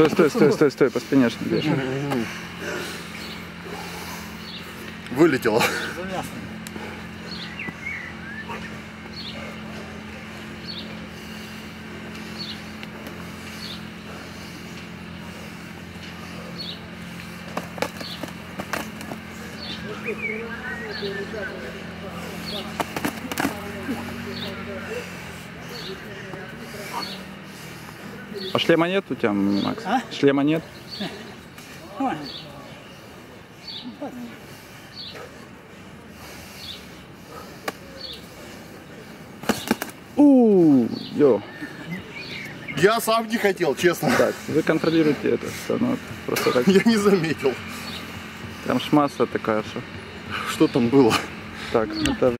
Стой, стой, стой, стой, стой, по спине не бьешь. Вылетело. А шлема нет у тебя, Макс? А? Шлема нет? Ой, у йо. Я сам не хотел, честно. Так, вы контролируете это все, ну, просто так, Я не заметил, там ж масса такая, что... что там было. Так, это